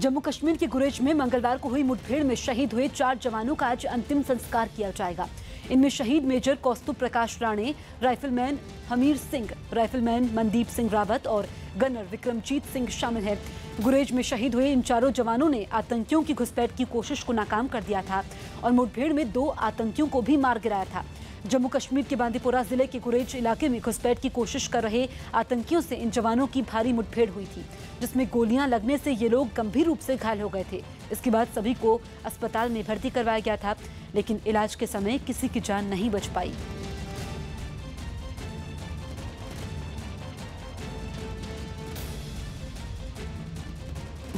जम्मू कश्मीर के गुरेज में मंगलवार को हुई मुठभेड़ में शहीद हुए चार जवानों का आज अंतिम संस्कार किया जाएगा। इनमें शहीद major Kaustubh Prakash Rane, rifleman Hamir Singh, rifleman Mandeep Singh Rawat और गनर विक्रमजीत सिंह शामिल हैं। गुरेज में शहीद हुए इन चारों जवानों ने आतंकियों की घुसपैठ की कोशिश को नाकाम कर दिया था और मुठभेड़ में दो आतंकियों को भी मार गिराया था। जम्मू कश्मीर के बांदीपुरा ज़िले के गुरेज इलाके में घुसपैठ की कोशिश कर रहे आतंकियों से इन जवानों की भारी मुठभेड़ हुई थी, जिसमें गोलियाँ लगने से ये लोग गंभीर रूप से घायल हो गए थे। इसके बाद सभी को अस्पताल में भर्ती करवाया गया था, लेकिन इलाज के समय किसी की जान नहीं बच पाई।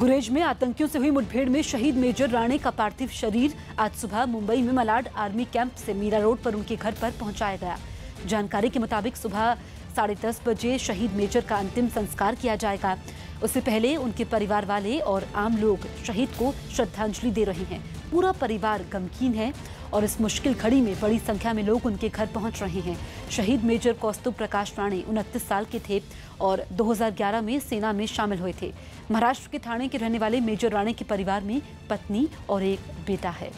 गुरेज में आतंकियों से हुई मुठभेड़ में शहीद मेजर राणे का पार्थिव शरीर आज सुबह मुंबई में मलाड आर्मी कैंप से मीरा रोड पर उनके घर पर पहुँचाया गया। जानकारी के मुताबिक सुबह साढ़े दस बजे शहीद मेजर का अंतिम संस्कार किया जाएगा। उससे पहले उनके परिवार वाले और आम लोग शहीद को श्रद्धांजलि दे रहे हैं। पूरा परिवार गमकीन है और इस मुश्किल घड़ी में बड़ी संख्या में लोग उनके घर पहुँच रहे हैं। शहीद मेजर कौस्तुभ प्रकाश राणे उनतीस साल के थे और 2011 में सेना में शामिल हुए थे। महाराष्ट्र के थाने के रहने वाले मेजर राणे के परिवार में पत्नी और एक बेटा है।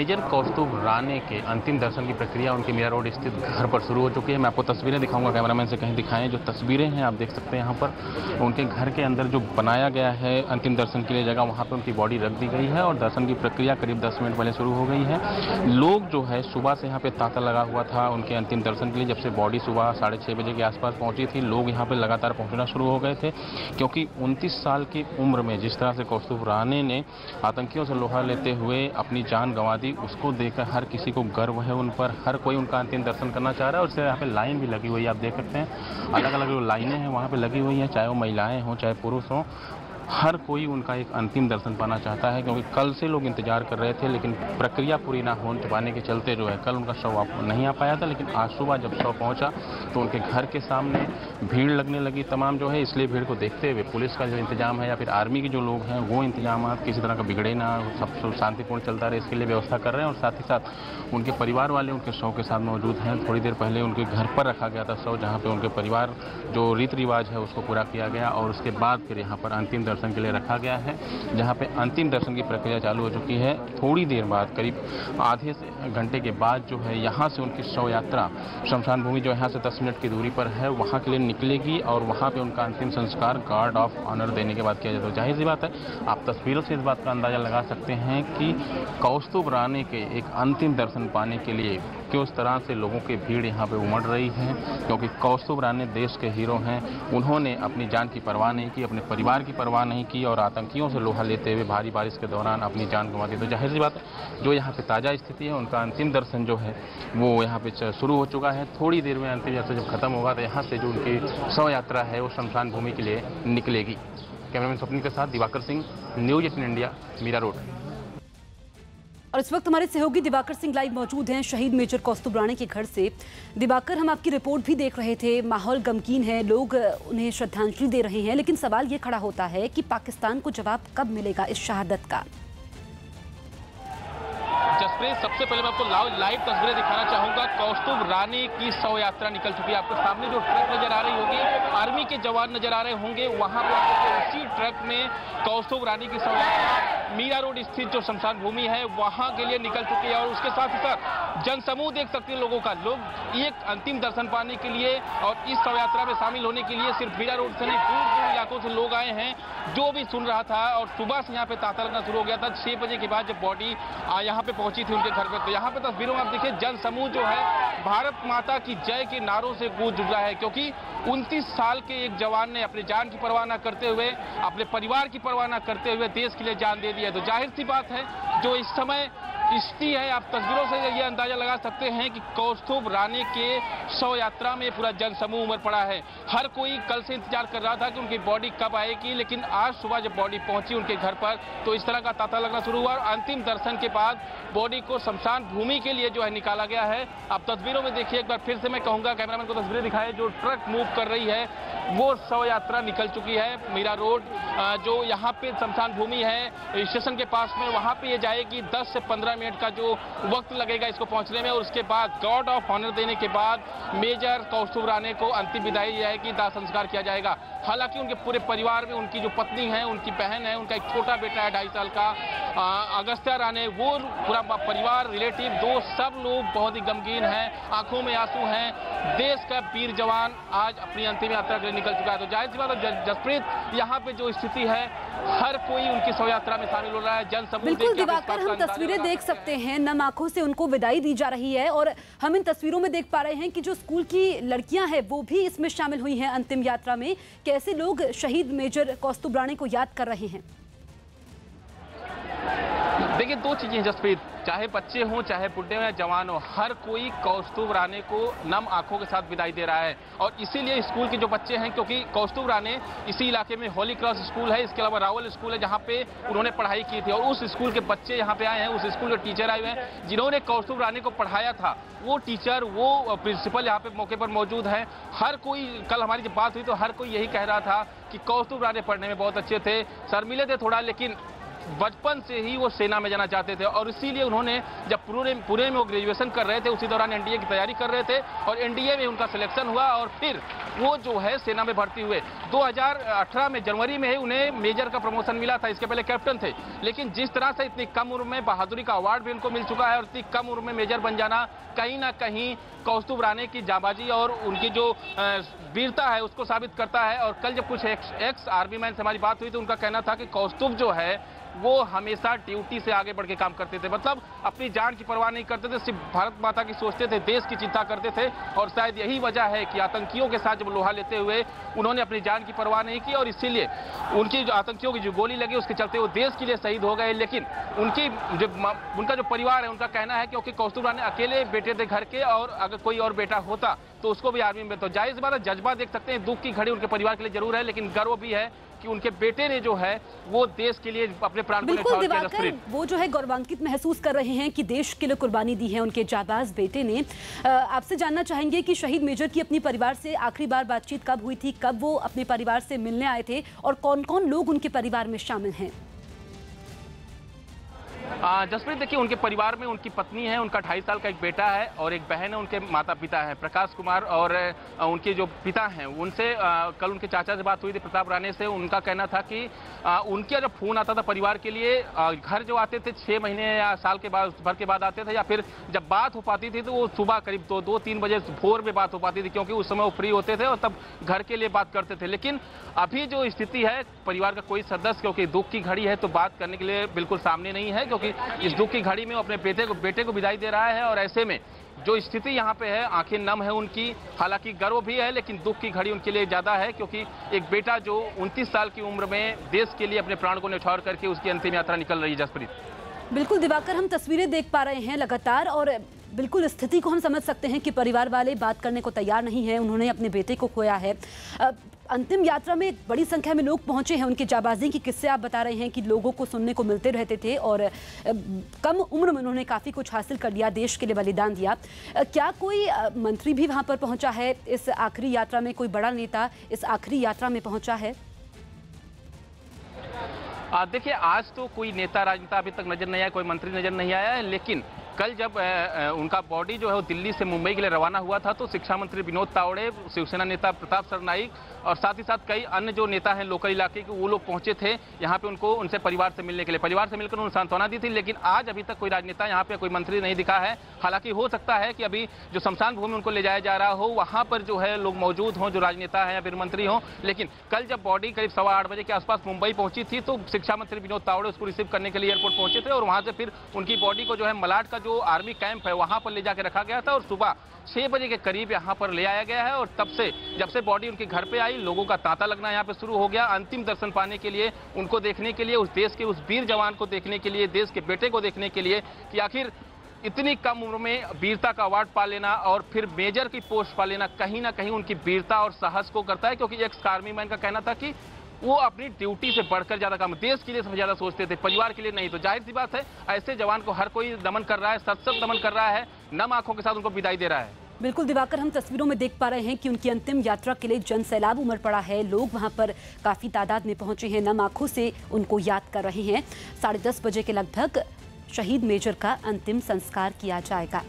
मेजर कौस्तुभ राणे के अंतिम दर्शन की प्रक्रिया उनके मीरा रोड स्थित घर पर शुरू हो चुकी है। मैं आपको तस्वीरें दिखाऊँगा, कैमरामैन से कहीं दिखाएँ। जो तस्वीरें हैं, आप देख सकते हैं यहाँ पर उनके घर के अंदर जो बनाया गया है अंतिम दर्शन के लिए जगह, वहाँ पर उनकी बॉडी रख दी गई है और दर्शन की प्रक्रिया करीब दस मिनट पहले शुरू हो गई है। लोग जो है, सुबह से यहाँ पर तांता लगा हुआ था उनके अंतिम दर्शन के लिए, जब से बॉडी सुबह साढ़े छः बजे के आसपास पहुँची थी, लोग यहाँ पर लगातार पहुँचना शुरू हो गए थे। क्योंकि उनतीस साल की उम्र में जिस तरह से कौस्तुभ राणे ने आतंकियों से लोहा लेते हुए अपनी जान गंवा दी उसको देखकर हर किसी को गर्व है उन पर। हर कोई उनका अंतिम दर्शन करना चाह रहा है और उससे यहाँ पे लाइन भी लगी हुई है, आप देख सकते हैं। अलग अलग जो लाइनें हैं, वहाँ पे लगी हुई हैं, चाहे वो महिलाएँ हों, चाहे पुरुष हों। हर कोई उनका एक अंतिम दर्शन पाना चाहता है, क्योंकि कल से लोग इंतज़ार कर रहे थे, लेकिन प्रक्रिया पूरी ना होने पाने के चलते जो है, कल उनका शव नहीं आ पाया था, लेकिन आज सुबह जब शव पहुँचा तो उनके घर के सामने भीड़ लगने लगी तमाम जो है, इसलिए भीड़ को देखते हुए पुलिस का जो इंतज़ाम है या फिर आर्मी के जो लोग हैं, वो इंतज़ाम किसी तरह का बिगड़े ना, सब शांतिपूर्ण चलता रहे, इसके लिए व्यवस्था कर रहे हैं, और साथ ही साथ उनके परिवार वाले उनके शव के साथ मौजूद हैं। थोड़ी देर पहले उनके घर पर रखा गया था शव, जहाँ पर उनके परिवार जो रीति रिवाज है, उसको पूरा किया गया, और उसके बाद फिर यहाँ पर अंतिम दर्शन के लिए रखा गया है, जहाँ पे अंतिम दर्शन की प्रक्रिया चालू हो चुकी है। थोड़ी देर बाद, करीब आधे घंटे के बाद जो है, यहाँ से उनकी शव यात्रा शमशान भूमि जो यहाँ से 10 मिनट की दूरी पर है, वहाँ के लिए निकलेगी और वहाँ पर उनका अंतिम संस्कार गार्ड ऑफ़ ऑनर देने के बाद किया जाता है। ज़ाहिर सी बात है, आप तस्वीरों से इस बात का अंदाज़ा लगा सकते हैं कि कौस्तुभ राणे के एक अंतिम दर्शन पाने के लिए किस तरह से लोगों की भीड़ यहाँ पे उमड़ रही है, क्योंकि कौस्तुभ राणे देश के हीरो हैं। उन्होंने अपनी जान की परवाह नहीं की, अपने परिवार की परवाह नहीं की और आतंकियों से लोहा लेते हुए भारी बारिश के दौरान अपनी जान गंवा दी। तो ज़ाहिर सी बात, जो यहाँ पे ताज़ा स्थिति है, उनका अंतिम दर्शन जो है, वो यहाँ पे शुरू हो चुका है। थोड़ी देर में अंतिम यात्रा जब खत्म होगा तो यहाँ से जो उनकी शव यात्रा है, वो शमशान भूमि के लिए निकलेगी। कैमरामैन स्वप्निल के साथ Diwakar Singh, news eighteen India, Mira Road. और इस वक्त हमारे सहयोगी दिवाकर सिंह लाइव मौजूद हैं। शहीद मेजर कौस्तुभ राणे के घर से। दिवाकर, हम आपकी रिपोर्ट भी देख रहे थे। माहौल गमकीन है। लोग उन्हें श्रद्धांजलि दे रहे हैं। लेकिन सवाल ये खड़ा होता है कि पाकिस्तान को जवाब कब मिलेगा इस शहादत का? जसप्रीत, सबसे पहले मैं आपको लाइव तस्वीरें दिखाना चाहूँगा। कौस्तुभ रानी की शव यात्रा निकल चुकी है। आपको सामने जो ट्रक नज़र आ रही होगी के जवान नज़र आ रहे होंगे। वहाँ पर उसी ट्रक में कौस्तुभ रानी की सवारी, मीरा रोड स्थित जो शमशान भूमि है, वहाँ के लिए निकल चुकी है और उसके साथ ही साथ जनसमूह देख सकते हैं लोगों का। लोग एक अंतिम दर्शन पाने के लिए और इस शव यात्रा में शामिल होने के लिए सिर्फ़ मीरा रोड से नहीं, दूर दूर इलाकों से लोग आए हैं। जो भी सुन रहा था और सुबह से यहाँ पे तांता लगना शुरू हो गया था, छह बजे के बाद जब बॉडी यहाँ पे पहुँची थी उनके घर पे तो यहाँ पे तस्वीरों में आप देखिए जन समूह जो है, भारत माता की जय के नारों से गूंज रहा है, क्योंकि उनतीस साल के एक जवान ने अपनी जान की परवाह न करते हुए, अपने परिवार की परवाह न करते हुए देश के लिए जान दे दी है। तो ज़ाहिर सी बात है, जो इस समय स्थिति है, आप तस्वीरों से ये अंदाज़ा लगा सकते हैं कि कौस्तुभ राणे के शव यात्रा में पूरा जनसमूह उमड़ पड़ा है। हर कोई कल से इंतज़ार कर रहा था कि उनकी बॉडी कब आएगी, लेकिन आज सुबह जब बॉडी पहुँची उनके घर पर तो इस तरह का तांता लगना शुरू हुआ और अंतिम दर्शन के बाद बॉडी को शमशान भूमि के लिए जो है निकाला गया है। आप तस्वीरों में देखिए, एक बार फिर से मैं कहूँगा, कैमरामैन को तस्वीरें दिखाए, जो ट्रक मूव कर रही है, वो शव यात्रा निकल चुकी है। मीरा रोड जो यहाँ पे शमशान भूमि है स्टेशन के पास में, वहाँ पे ये जाएगी 10 से 15 मिनट का जो वक्त लगेगा इसको पहुँचने में और उसके बाद गॉड ऑफ़ ऑनर देने के बाद मेजर कौस्तुभ राणे को अंतिम विदाई जाएगी दाह संस्कार किया जाएगा। हालाँकि उनके पूरे परिवार में उनकी जो पत्नी है, उनकी बहन है, उनका एक छोटा बेटा है ढाई साल का अगस्त्या राणे, वो पूरा परिवार, रिलेटिव दोस्त सब लोग बहुत ही गमगीन हैं, आँखों में आँसू हैं। देश का वीर जवान आज अपनी अंतिम यात्रा के लिए निकल चुका है। तो ज़ाहिर सी बात जसप्रीत यहाँ पे जो स्थिति है हर कोई उनकी शव यात्रा में शामिल हो रहा है जन समूह बिल्कुल दिवाकर हम तस्वीरें देख सकते सकते हैं। नम आँखों से उनको विदाई दी जा रही है और हम इन तस्वीरों में देख पा रहे हैं कि जो स्कूल की लड़कियाँ हैं वो भी इसमें शामिल हुई हैं अंतिम यात्रा में। कैसे लोग शहीद मेजर कौस्तुब राणे को याद कर रहे हैं? देखिए, दो चीज़ें जसप्रीत। चाहे बच्चे हों, चाहे बुढ़े हों या जवान हो, हर कोई कौस्तुभ राणे को नम आँखों के साथ विदाई दे रहा है। और इसीलिए स्कूल के जो बच्चे हैं, क्योंकि कौस्तुभ राणे इसी इलाके में होली क्रॉस स्कूल है, इसके अलावा रावल स्कूल है, जहाँ पे उन्होंने पढ़ाई की थी। और उस स्कूल के बच्चे यहाँ पे आए हैं, उस स्कूल के टीचर आए हुए हैं, जिन्होंने कौस्तुभ राणे को पढ़ाया था। वो टीचर, वो प्रिंसिपल यहाँ पे मौके पर मौजूद है। हर कोई, कल हमारी जब बात हुई तो हर कोई यही कह रहा था कि कौस्तुभ राणे पढ़ने में बहुत अच्छे थे। सर मिले थे थोड़ा, लेकिन बचपन से ही वो सेना में जाना चाहते थे और इसीलिए उन्होंने जब पूरे पूरे में वो ग्रेजुएशन कर रहे थे उसी दौरान एनडीए की तैयारी कर रहे थे और एनडीए में उनका सिलेक्शन हुआ और फिर वो जो है सेना में भर्ती हुए। 2018 में जनवरी में ही उन्हें मेजर का प्रमोशन मिला था इसके पहले कैप्टन थे। लेकिन जिस तरह से इतनी कम उम्र में बहादुरी का अवार्ड भी उनको मिल चुका है और इतनी कम उम्र में मेजर बन जाना कहीं ना कहीं कौस्तुभ राणे की जाबाजी और उनकी जो वीरता है उसको साबित करता है। और कल जब कुछ एक्स, एक्स आर्मी मैन से हमारी बात हुई तो उनका कहना था कि कौस्तुभ जो है वो हमेशा ड्यूटी से आगे बढ़ के काम करते थे। मतलब अपनी जान की परवाह नहीं करते थे, सिर्फ़ भारत माता की सोचते थे, देश की चिंता करते थे। और शायद यही वजह है कि आतंकियों के साथ जब लोहा लेते हुए उन्होंने अपनी जान की परवाह नहीं की, और इसीलिए उनकी जो आतंकियों की जो गोली लगी, उसके चलते वो देश के लिए शहीद हो गए। लेकिन उनकी जो उनका जो परिवार है, उनका कहना है क्योंकि कौस्तुभ राणे अकेले बेटे थे घर के, और अगर कोई और बेटा होता तो उसको भी आर्मी में तो सी बात है। जज्बा देख सकते हैं, दुख की घड़ी उनके परिवार के लिए ज़रूर है, लेकिन गर्व भी है कि उनके बेटे ने जो है वो देश के लिए अपने प्राण बिल्कुल दिवाकर वो जो है गौरवान्वित महसूस कर रहे हैं कि देश के लिए कुर्बानी दी है उनके जाबाज बेटे ने। आपसे जानना चाहेंगे कि शहीद मेजर की अपनी परिवार से आखिरी बार बातचीत कब हुई थी कब वो अपने परिवार से मिलने आए थे और कौन कौन लोग उनके परिवार में शामिल हैं? जसप्रीत, देखिए, उनके परिवार में उनकी पत्नी है, उनका ढाई साल का एक बेटा है और एक बहन है, उनके माता पिता हैं, प्रकाश कुमार और उनके जो पिता हैं, उनसे कल उनके चाचा से बात हुई थी प्रताप राणे से, उनका कहना था कि उनके जब फ़ोन आता था परिवार के लिए घर जो आते थे छः महीने या साल के बाद, भर के बाद आते थे या फिर जब बात हो पाती थी तो वो सुबह करीब दो दो, तीन बजे भोर में बात हो पाती थी क्योंकि उस समय वो फ्री होते थे और तब घर के लिए बात करते थे। लेकिन अभी जो स्थिति है, परिवार का कोई सदस्य क्योंकि दुख की घड़ी है तो बात करने के लिए बिल्कुल सामने नहीं है, क्योंकि इस दुख की घड़ी में अपने बेटे को बेटे को विदाई दे रहा है और ऐसे में जो स्थिति यहाँ पे है, आँखें नम है उनकी, हालाँकि गर्व भी है, लेकिन दुख की घड़ी उनके लिए ज़्यादा है क्योंकि एक बेटा जो 29 साल की उम्र में देश के लिए अपने प्राण को न्यौछावर करके उसकी अंतिम यात्रा निकल रही है, जसप्रीत। बिल्कुल दिवाकर, हम तस्वीरें देख पा रहे हैं लगातार और बिल्कुल स्थिति को हम समझ सकते हैं कि परिवार वाले बात करने को तैयार नहीं है, उन्होंने अपने बेटे को खोया है। अंतिम यात्रा में बड़ी संख्या में लोग पहुँचे हैं उनके जाबाजी के किस्से आप बता रहे हैं कि लोगों को सुनने को मिलते रहते थे और कम उम्र में उन्होंने काफ़ी कुछ हासिल कर लिया, देश के लिए बलिदान दिया। क्या कोई मंत्री भी वहाँ पर पहुँचा है इस आखिरी यात्रा में? कोई बड़ा नेता इस आखिरी यात्रा में पहुँचा है? देखिए, आज तो कोई नेता राजनेता अभी तक नज़र नहीं आया, कोई मंत्री नज़र नहीं आया है, लेकिन कल जब उनका बॉडी जो है वो दिल्ली से मुंबई के लिए रवाना हुआ था तो शिक्षा मंत्री विनोद तावड़े, शिवसेना नेता प्रताप सरनाईक और साथ ही साथ कई अन्य जो नेता हैं लोकल इलाके के, वो लोग पहुँचे थे। यहाँ पे उनको, उनसे परिवार से मिलने के लिए। परिवार से मिलकर उन्होंने सांत्वना दी थी, लेकिन आज अभी तक कोई राजनेता यहाँ पे कोई मंत्री नहीं दिखा है। हालाँकि हो सकता है कि अभी जो शमशान भूमि उनको ले जाया जा रहा हो, वहाँ पर जो है लोग मौजूद हों, जो राजनेता हैं या फिर मंत्री हों। लेकिन कल जब बॉडी करीब सवा आठ बजे के आसपास मुंबई पहुँची थी तो शिक्षा मंत्री विनोद तावड़े उसको रिसीव करने के लिए एयरपोर्ट पहुँचे थे और वहाँ से फिर उनकी बॉडी को जो है मलाड का जो आर्मी कैंप है, वहाँ पर ले जाके रखा गया था और सुबह छह बजे के करीब यहाँ पर ले आया गया है। और तब से, जब से बॉडी उनके घर पे आई आई लोगों का तांता लगना यहाँ पे शुरू हो गया। अंतिम दर्शन पाने के लिए, उनको देखने के लिए, उस देश के, उस वीर जवान को देखने के लिए, देश के बेटे को देखने के लिए कि आखिर इतनी कम उम्र में वीरता का अवार्ड पा लेना और फिर मेजर की पोस्ट पा लेना कहीं ना कहीं उनकी वीरता और साहस को करता है, क्योंकि एक्स आर्मी मैन का कहना था कि वो अपनी ड्यूटी से बढ़कर ज़्यादा काम, देश के लिए सबसे ज़्यादा सोचते थे, परिवार के लिए नहीं। तो ज़ाहिर सी बात है, ऐसे जवान को हर कोई दमन कर रहा है सत नमन कर रहा है, नम आँखों के साथ उनको विदाई दे रहा है। बिल्कुल दिवाकर, हम तस्वीरों में देख पा रहे हैं कि उनकी अंतिम यात्रा के लिए जन सैलाब उमड़ पड़ा है। लोग वहाँ पर काफ़ी तादाद में पहुँचे हैं, नम आँखों से उनको याद कर रहे हैं। साढ़े दस बजे के लगभग शहीद मेजर का अंतिम संस्कार किया जाएगा।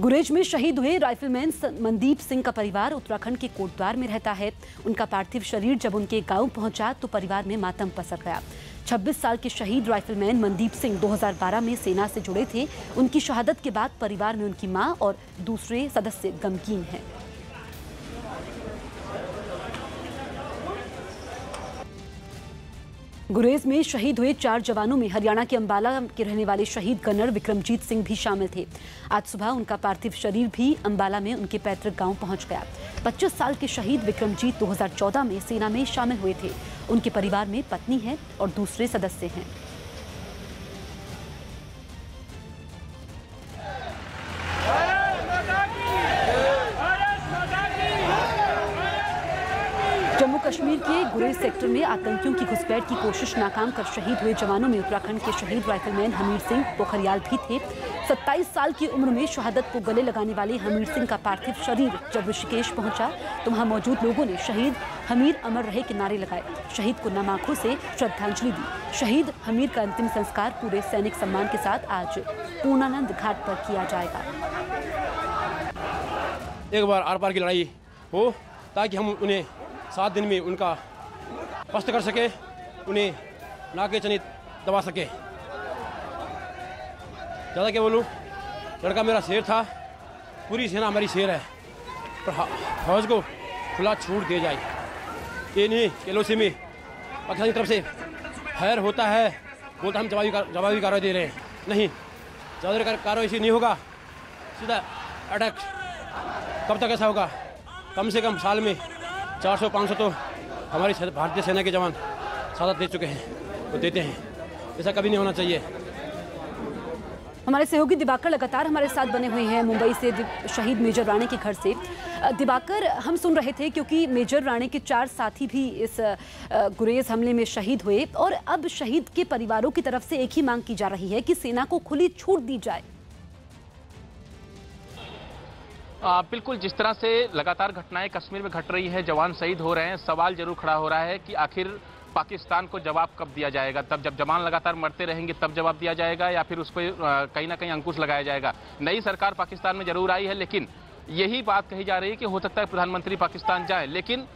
गुरेज में शहीद हुए राइफलमैन मनदीप सिंह का परिवार उत्तराखंड के कोटद्वार में रहता है। उनका पार्थिव शरीर जब उनके गाँव पहुँचा तो परिवार में मातम पसर गया। 26 साल के शहीद राइफलमैन मनदीप सिंह 2012 में सेना से जुड़े थे। उनकी शहादत के बाद परिवार में उनकी माँ और दूसरे सदस्य गमगीन हैं। गुरेज में शहीद हुए चार जवानों में हरियाणा के अंबाला के रहने वाले शहीद गनर विक्रमजीत सिंह भी शामिल थे। आज सुबह उनका पार्थिव शरीर भी अंबाला में उनके पैतृक गाँव पहुँच गया। 25 साल के शहीद विक्रमजीत 2014 में सेना में शामिल हुए थे। उनके परिवार में पत्नी है और दूसरे सदस्य हैं। जम्मू कश्मीर के गुरेज सेक्टर में आतंकियों की घुसपैठ की कोशिश नाकाम कर शहीद हुए जवानों में उत्तराखंड के शहीद राइफलमैन हमीर सिंह पोखरियाल भी थे। 27 साल की उम्र में शहादत को गले लगाने वाले हमीर सिंह का पार्थिव शरीर जब ऋषिकेश पहुँचा तो वहाँ मौजूद लोगों ने शहीद हमीर अमर रहे के नारे लगाए। शहीद को नम आँखों से श्रद्धांजलि दी। शहीद हमीर का अंतिम संस्कार पूरे सैनिक सम्मान के साथ आज पूर्णानंद घाट पर किया जाएगा। एक बार आर पार की लड़ाई हो, ताकि हम उन्हें सात दिन में उनका पस्त कर सके, उन्हें नाके चने दबा सके। ज़्यादा क्या बोलूँ, लड़का मेरा शेर था, पूरी सेना हमारी शेर है, पर फौज को खुला छूट दे जाए। ये नहीं एल में पाकिस्तान की तरफ़ से फायर होता है, बोलता हम जवाबी जवाबी कार्रवाई दे रहे हैं। नहीं जवाबी कार्रवाई ऐसी नहीं होगा, सीधा अटैक कब तक ऐसा होगा? कम से कम साल में 400 500 तो हमारी भारतीय सेना के जवान शहादत दे चुके हैं, वो देते हैं। ऐसा कभी नहीं होना चाहिए। हमारे सहयोगी दिवाकर लगातार हमारे साथ बने हुए हैं। मुंबई से शहीद मेजर राणे के घर से। दिवाकर, हम सुन रहे थे क्योंकि मेजर राणे के चार साथी भी इस गुरेज हमले में शहीद हुए। और अब शहीद के परिवारों की तरफ़ से एक ही मांग की जा रही है कि सेना को खुली छूट दी जाए। आ, बिल्कुल जिस तरह से लगातार घटनाएँ कश्मीर में घट रही है जवान शहीद हो रहे हैं सवाल ज़रूर खड़ा हो रहा है कि आखिर पाकिस्तान को जवाब कब दिया जाएगा? तब जब जवान लगातार मरते रहेंगे तब जवाब दिया जाएगा या फिर उस पर कहीं ना कहीं अंकुश लगाया जाएगा? नई सरकार पाकिस्तान में ज़रूर आई है लेकिन यही बात कही जा रही है कि हो सकता है प्रधानमंत्री पाकिस्तान जाए लेकिन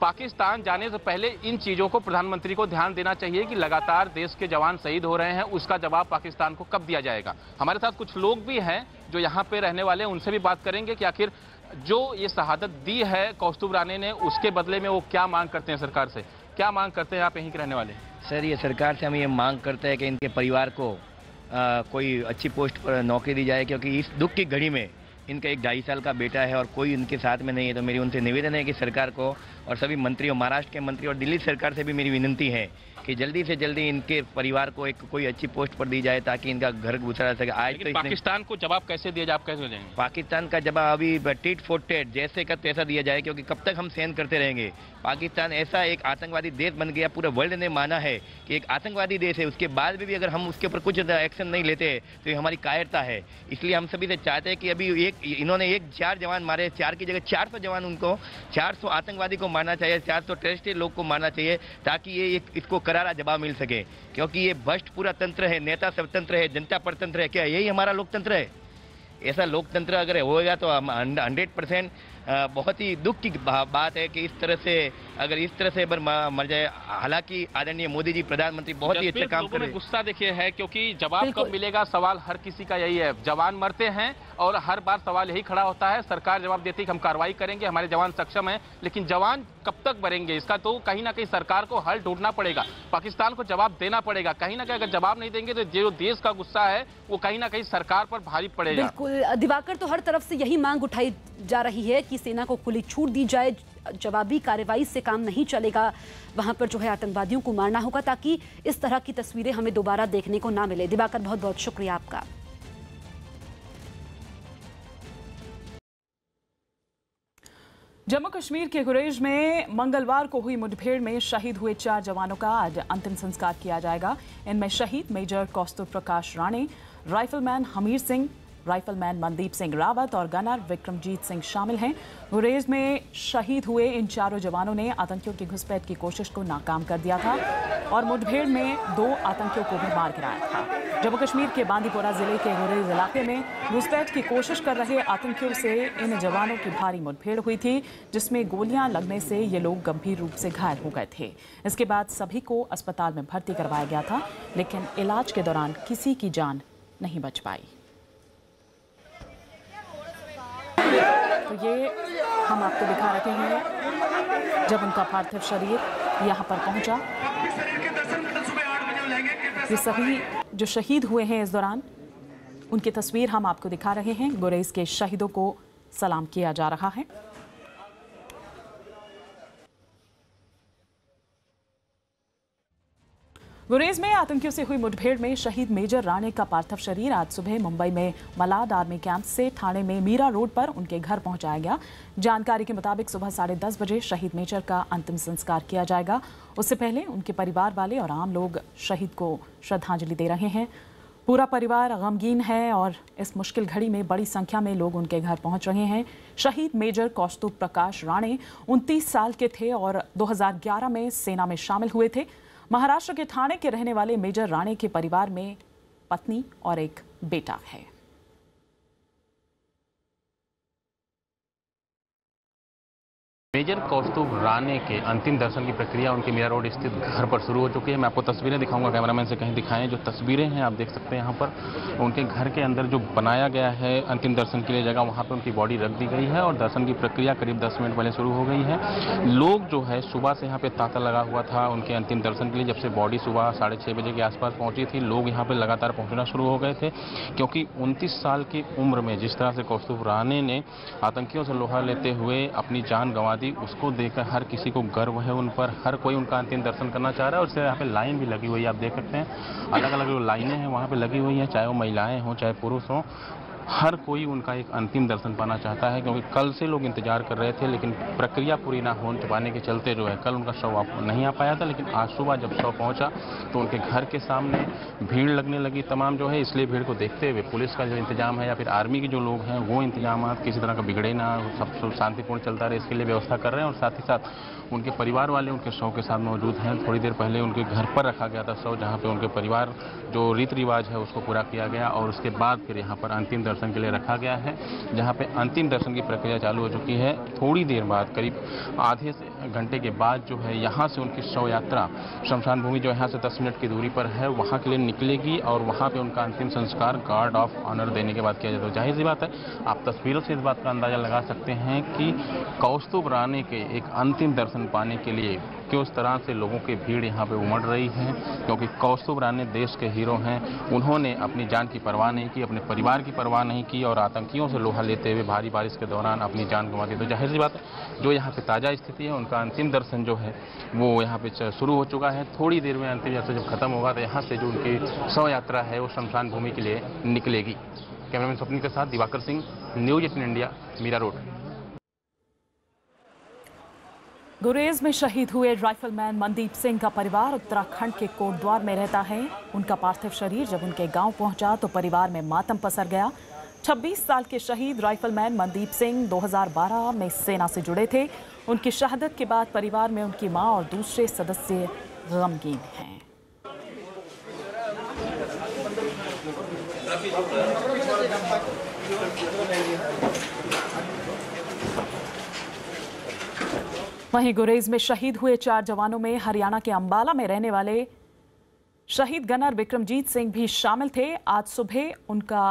पाकिस्तान जाने से पहले इन चीज़ों को प्रधानमंत्री को ध्यान देना चाहिए कि लगातार देश के जवान शहीद हो रहे हैं उसका जवाब पाकिस्तान को कब दिया जाएगा। हमारे साथ कुछ लोग भी हैं जो यहाँ पे रहने वाले हैं उनसे भी बात करेंगे कि आखिर जो ये शहादत दी है कौस्तुभ राणे ने उसके बदले में वो क्या मांग करते हैं सरकार से? क्या मांग करते हैं आप यहीं के रहने वाले? सर ये सरकार से हम ये मांग करते हैं कि इनके परिवार को आ, कोई अच्छी पोस्ट पर नौकरी दी जाए क्योंकि इस दुख की घड़ी में इनका एक ढाई साल का बेटा है और कोई इनके साथ में नहीं है। तो मेरी उनसे निवेदन है कि सरकार को और सभी मंत्रियों महाराष्ट्र के मंत्री और दिल्ली सरकार से भी मेरी विनंती है कि जल्दी से जल्दी इनके परिवार को एक कोई अच्छी पोस्ट पर दी जाए ताकि इनका घर गुजारा सके। आज तो पाकिस्तान को जवाब कैसे दिया जाए? आप कैसे देंगे पाकिस्तान का जवाब अभी टिट फॉर टेट जैसे का तैसा दिया जाए क्योंकि कब तक हम सहन करते रहेंगे। पाकिस्तान ऐसा एक आतंकवादी देश बन गया पूरे वर्ल्ड ने माना है कि एक आतंकवादी देश है। उसके बाद भी अगर हम उसके ऊपर कुछ एक्शन नहीं लेते तो ये हमारी कायरता है। इसलिए हम सभी से चाहते हैं कि अभी एक इन्होंने एक चार जवान मारे चार की जगह चार सौ जवान उनको चार सौ आतंकवादी को मारना चाहिए चार सौ टेररिस्ट लोग को मारना चाहिए ताकि ये एक इसको करारा जवाब मिल सके। क्योंकि ये भ्रष्ट पूरा तंत्र है नेता स्वतंत्र है जनता परतंत्र है क्या यही हमारा लोकतंत्र है? ऐसा लोकतंत्र अगर होएगा तो हंड्रेड परसेंट बहुत ही दुख की बात है कि इस तरह से अगर इस तरह से अगर मर जाए। हालाँकि आदरणीय मोदी जी प्रधानमंत्री बहुत ही अच्छा काम कर रहे हैं। गुस्सा देखिए है क्योंकि जवाब। कब मिलेगा? सवाल हर किसी का यही है। जवान मरते हैं और हर बार सवाल यही खड़ा होता है, सरकार जवाब देती है कि हम कार्रवाई करेंगे, हमारे जवान सक्षम हैं, लेकिन जवान कब तक मरेंगे? इसका तो कहीं ना कहीं सरकार को हल ढूंढना पड़ेगा, पाकिस्तान को जवाब देना पड़ेगा। कहीं ना कहीं अगर जवाब नहीं देंगे तो जो देश का गुस्सा है, वो कहीं ना कहीं सरकार पर भारी पड़ेगा। दिवाकर तो हर तरफ़ से यही मांग उठाई जा रही है कि सेना को खुली छूट दी जाए, जवाबी कार्रवाई से काम नहीं चलेगा। वहाँ पर जो है आतंकवादियों को मारना होगा ताकि इस तरह की तस्वीरें हमें दोबारा देखने को ना मिले। दिवाकर बहुत बहुत शुक्रिया आपका। जम्मू कश्मीर के गुरेज में मंगलवार को हुई मुठभेड़ में शहीद हुए चार जवानों का आज अंतिम संस्कार किया जाएगा। इनमें शहीद major Kaustubh Prakash Rane, rifleman Hamir Singh rifleman Mandeep Singh Rawat और गनर विक्रमजीत सिंह शामिल हैं। गुरेज में शहीद हुए इन चारों जवानों ने आतंकियों की घुसपैठ की कोशिश को नाकाम कर दिया था और मुठभेड़ में दो आतंकियों को भी मार गिराया था। जम्मू कश्मीर के बांदीपोरा ज़िले के गुरेज इलाके में घुसपैठ की कोशिश कर रहे आतंकियों से इन जवानों की भारी मुठभेड़ हुई थी, जिसमें गोलियाँ लगने से ये लोग गंभीर रूप से घायल हो गए थे। इसके बाद सभी को अस्पताल में भर्ती करवाया गया था, लेकिन इलाज के दौरान किसी की जान नहीं बच पाई। तो ये हम आपको दिखा रहे हैं जब उनका पार्थिव शरीर यहाँ पर पहुँचा। ये सभी जो शहीद हुए हैं इस दौरान, उनकी तस्वीर हम आपको दिखा रहे हैं। गुरेज के शहीदों को सलाम किया जा रहा है। गुरेज में आतंकियों से हुई मुठभेड़ में शहीद मेजर राणे का पार्थिव शरीर आज सुबह मुंबई में मलाड आर्मी कैंप से थाने में मीरा रोड पर उनके घर पहुँचाया गया। जानकारी के मुताबिक सुबह साढ़े दस बजे शहीद मेजर का अंतिम संस्कार किया जाएगा। उससे पहले उनके परिवार वाले और आम लोग शहीद को श्रद्धांजलि दे रहे हैं। पूरा परिवार गमगीन है और इस मुश्किल घड़ी में बड़ी संख्या में लोग उनके घर पहुँच रहे हैं। शहीद मेजर कौस्तुभ प्रकाश राणे उनतीस साल के थे और 2011 में सेना में शामिल हुए थे। महाराष्ट्र के थाने के रहने वाले मेजर राणे के परिवार में पत्नी और एक बेटा है। मेजर कौस्तुभ राणे के अंतिम दर्शन की प्रक्रिया उनके मीरा रोड स्थित घर पर शुरू हो चुकी है। मैं आपको तस्वीरें दिखाऊँगा, कैमरामैन से कहीं दिखाएँ। जो तस्वीरें हैं, आप देख सकते हैं यहाँ पर उनके घर के अंदर जो बनाया गया है अंतिम दर्शन के लिए जगह, वहाँ पर उनकी बॉडी रख दी गई है और दर्शन की प्रक्रिया करीब दस मिनट पहले शुरू हो गई है। लोग जो है, सुबह से यहाँ पे तांता लगा हुआ था उनके अंतिम दर्शन के लिए, जब से बॉडी सुबह साढ़े बजे के आसपास पहुँची थी, लोग यहाँ पर लगातार पहुँचना शुरू हो गए थे। क्योंकि उनतीस साल की उम्र में जिस तरह से कौस्तुभ राणे ने आतंकियों से लोहा लेते हुए अपनी जान गंवा दी उसको देखकर हर किसी को गर्व है उन पर। हर कोई उनका अंतिम दर्शन करना चाह रहा है और इससे यहाँ पे लाइन भी लगी हुई है, आप देख सकते हैं। अलग अलग जो लाइनें हैं, वहाँ पे लगी हुई हैं, चाहे वो महिलाएँ हों, चाहे पुरुष हों। हर कोई उनका एक अंतिम दर्शन पाना चाहता है, क्योंकि कल से लोग इंतज़ार कर रहे थे, लेकिन प्रक्रिया पूरी ना हो पाने के चलते जो है, कल उनका शव नहीं आ पाया था, लेकिन आज सुबह जब शव पहुँचा तो उनके घर के सामने भीड़ लगने लगी तमाम जो है, इसलिए भीड़ को देखते हुए पुलिस का जो इंतज़ाम है या फिर आर्मी के जो लोग हैं, वो इंतज़ाम किसी तरह का बिगड़े ना, सब शांतिपूर्ण चलता रहे, इसके लिए व्यवस्था कर रहे हैं और साथ ही साथ उनके परिवार वाले उनके शव के साथ मौजूद हैं। थोड़ी देर पहले उनके घर पर रखा गया था शव, जहाँ पे उनके परिवार जो रीति रिवाज है उसको पूरा किया गया और उसके बाद फिर यहाँ पर अंतिम दर्शन के लिए रखा गया है, जहाँ पे अंतिम दर्शन की प्रक्रिया चालू हो चुकी है। थोड़ी देर बाद, करीब आधे घंटे के बाद जो है यहाँ से उनकी शव यात्रा शमशान भूमि जो यहाँ से दस मिनट की दूरी पर है, वहाँ के लिए निकलेगी और वहाँ पर उनका अंतिम संस्कार गार्ड ऑफ़ ऑनर देने के बाद किया जाता है। ज़ाहिर सी बात है, आप तस्वीरों से इस बात का अंदाज़ा लगा सकते हैं कि कौस्तुभ राणे के एक अंतिम दर्शन पाने के लिए किस तरह से लोगों की भीड़ यहाँ पे उमड़ रही है? क्योंकि कौस्तुभ राणे देश के हीरो हैं। उन्होंने अपनी जान की परवाह नहीं की, अपने परिवार की परवाह नहीं की और आतंकियों से लोहा लेते हुए भारी बारिश के दौरान अपनी जान गंवा दी। तो ज़ाहिर सी बात है जो यहाँ पे ताज़ा स्थिति है, उनका अंतिम दर्शन जो है, वो यहाँ पे शुरू हो चुका है। थोड़ी देर में अंतिम यात्रा जब खत्म होगा तो यहाँ से जो उनकी शव यात्रा है, वो शमशान भूमि के लिए निकलेगी। कैमरामैन स्वप्निल के साथ Diwakar Singh, news eighteen India, Mira Road. Gurez में शहीद हुए राइफलमैन मनदीप सिंह का परिवार उत्तराखंड के कोटद्वार में रहता है। उनका पार्थिव शरीर जब उनके गाँव पहुँचा तो परिवार में मातम पसर गया। 26 साल के शहीद राइफलमैन मनदीप सिंह 2012 में सेना से जुड़े थे। उनकी शहादत के बाद परिवार में उनकी माँ और दूसरे सदस्य गमगीन हैं। वहीं गुरेज में शहीद हुए चार जवानों में हरियाणा के अंबाला में रहने वाले शहीद गनर विक्रमजीत सिंह भी शामिल थे। आज सुबह उनका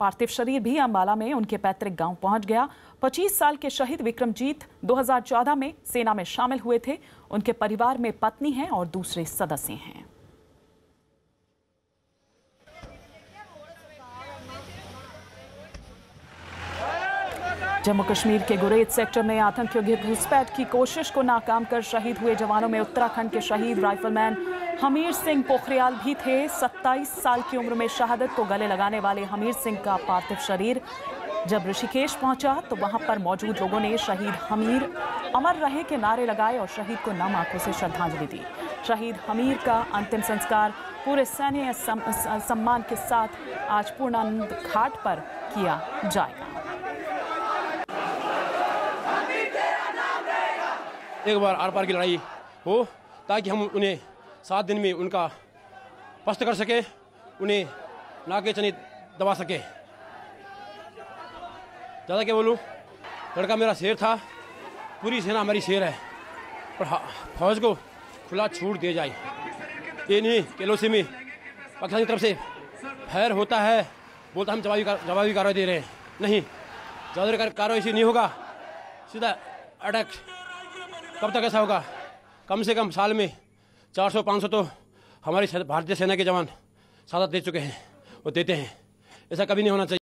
पार्थिव शरीर भी अंबाला में उनके पैतृक गाँव पहुँच गया। 25 साल के शहीद विक्रमजीत 2014 में सेना में शामिल हुए थे। उनके परिवार में पत्नी हैं और दूसरे सदस्य हैं। जम्मू कश्मीर के गुरेज सेक्टर में आतंकियों की घुसपैठ की कोशिश को नाकाम कर शहीद हुए जवानों में उत्तराखंड के शहीद राइफलमैन हमीर सिंह पोखरियाल भी थे। 27 साल की उम्र में शहादत को गले लगाने वाले हमीर सिंह का पार्थिव शरीर जब ऋषिकेश पहुँचा तो वहाँ पर मौजूद लोगों ने शहीद हमीर अमर रहे के नारे लगाए और शहीद को नम आँखों से श्रद्धांजलि दी। शहीद हमीर का अंतिम संस्कार पूरे सैन्य सम्मान के साथ आज पूर्णानंद घाट पर किया जाएगा। एक बार आर पार की लड़ाई हो, ताकि हम उन्हें सात दिन में उनका पस्त कर सके, उन्हें नाके चने दबा सके। ज़्यादा क्या बोलूँ? लड़का मेरा शेर था, पूरी सेना हमारी शेर है, पर फौज को खुला छूट दिया जाए। ये नहीं कि एल में पाकिस्तान की तरफ़ से फैर होता है, बोलता हम जवाबी जवाबी कार्रवाई दे रहे हैं। नहीं कार- कार्रवाई से नहीं होगा, सीधा अटैक कब तक ऐसा होगा? कम से कम साल में 400-500 तो हमारी भारतीय सेना के जवान सादा दे चुके हैं और देते हैं। ऐसा कभी नहीं होना चाहिए।